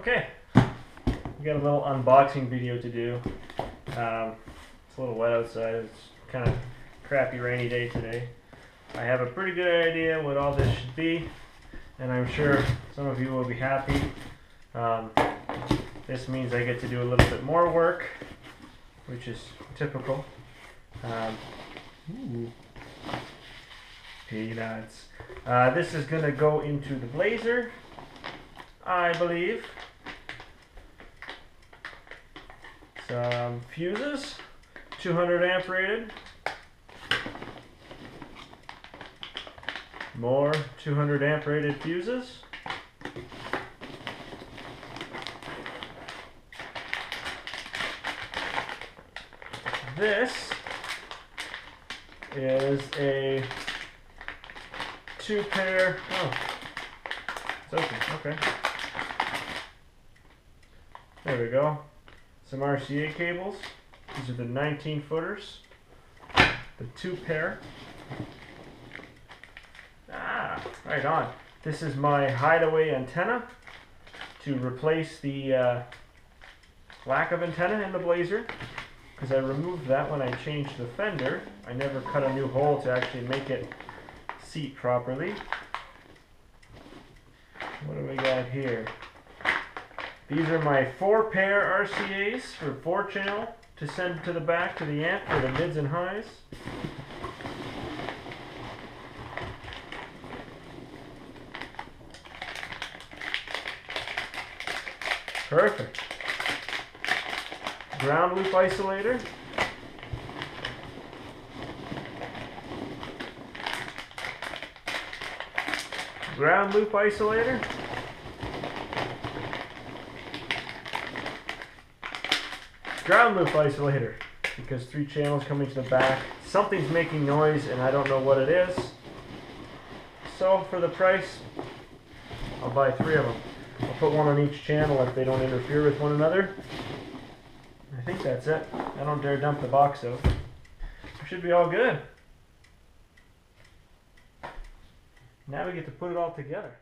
Okay, we got a little unboxing video to do. Um, it's a little wet outside. It's kind of crappy rainy day today. I have a pretty good idea what all this should be, and I'm sure some of you will be happy. Um, this means I get to do a little bit more work, which is typical. Um. Peanuts. Uh, this is going to go into the blazer, I believe. Some fuses, 200 amp rated. More 200 amp rated fuses. This is a two pair. Oh, it's open. Okay. There we go. Some RCA cables. These are the 19 footers. The two pair. Ah, right on. This is my hideaway antenna to replace the uh, lack of antenna in the Blazer because I removed that when I changed the fender. I never cut a new hole to actually make it seat properly. What do we got here? These are my four pair RCAs for four channel to send to the back to the amp for the mids and highs. Perfect. Ground loop isolator. Ground loop isolator. Ground loop isolator. Because three channels coming to the back. Something's making noise and I don't know what it is. So for the price, I'll buy three of them. I'll put one on each channel if they don't interfere with one another. I think that's it. I don't dare dump the box out. We should be all good. Now we get to put it all together.